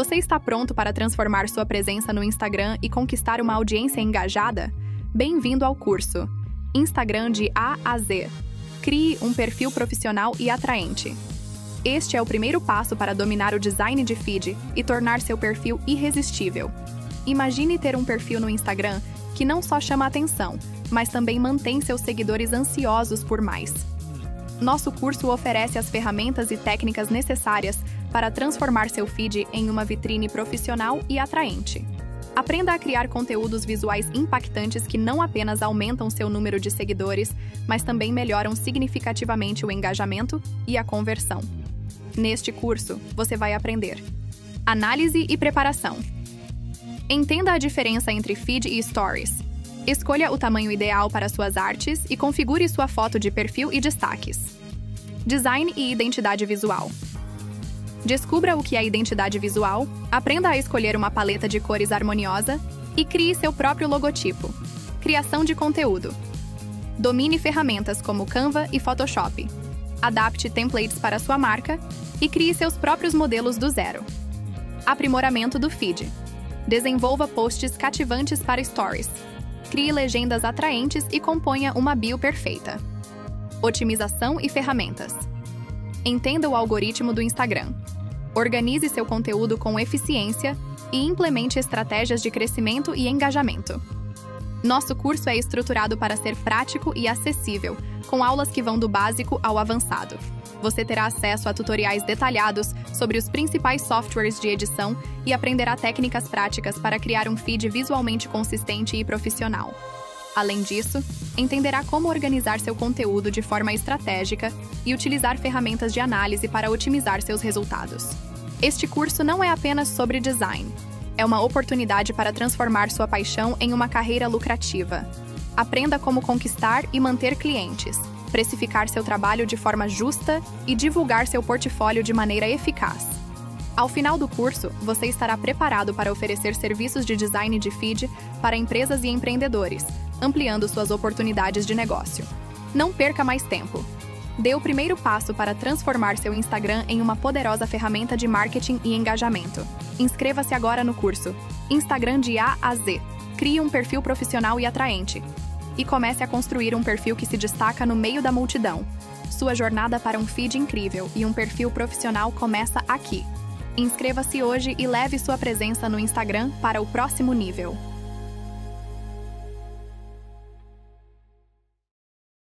Você está pronto para transformar sua presença no Instagram e conquistar uma audiência engajada? Bem-vindo ao curso Instagram de A a Z. Crie um perfil profissional e atraente. Este é o primeiro passo para dominar o design de feed e tornar seu perfil irresistível. Imagine ter um perfil no Instagram que não só chama atenção, mas também mantém seus seguidores ansiosos por mais. Nosso curso oferece as ferramentas e técnicas necessárias para transformar seu feed em uma vitrine profissional e atraente. Aprenda a criar conteúdos visuais impactantes que não apenas aumentam seu número de seguidores, mas também melhoram significativamente o engajamento e a conversão. Neste curso, você vai aprender análise e preparação. Entenda a diferença entre feed e stories. Escolha o tamanho ideal para suas artes e configure sua foto de perfil e destaques. Design e identidade visual. Descubra o que é identidade visual, aprenda a escolher uma paleta de cores harmoniosa e crie seu próprio logotipo. Criação de conteúdo. Domine ferramentas como Canva e Photoshop. Adapte templates para sua marca e crie seus próprios modelos do zero. Aprimoramento do feed. Desenvolva posts cativantes para stories. Crie legendas atraentes e componha uma bio perfeita. Otimização e ferramentas. Entenda o algoritmo do Instagram. Organize seu conteúdo com eficiência e implemente estratégias de crescimento e engajamento. Nosso curso é estruturado para ser prático e acessível, com aulas que vão do básico ao avançado. Você terá acesso a tutoriais detalhados sobre os principais softwares de edição e aprenderá técnicas práticas para criar um feed visualmente consistente e profissional. Além disso, entenderá como organizar seu conteúdo de forma estratégica e utilizar ferramentas de análise para otimizar seus resultados. Este curso não é apenas sobre design. É uma oportunidade para transformar sua paixão em uma carreira lucrativa. Aprenda como conquistar e manter clientes, precificar seu trabalho de forma justa e divulgar seu portfólio de maneira eficaz. Ao final do curso, você estará preparado para oferecer serviços de design de feed para empresas e empreendedores, ampliando suas oportunidades de negócio. Não perca mais tempo. Dê o primeiro passo para transformar seu Instagram em uma poderosa ferramenta de marketing e engajamento. Inscreva-se agora no curso Instagram de A a Z. Crie um perfil profissional e atraente. E comece a construir um perfil que se destaca no meio da multidão. Sua jornada para um feed incrível e um perfil profissional começa aqui. Inscreva-se hoje e leve sua presença no Instagram para o próximo nível.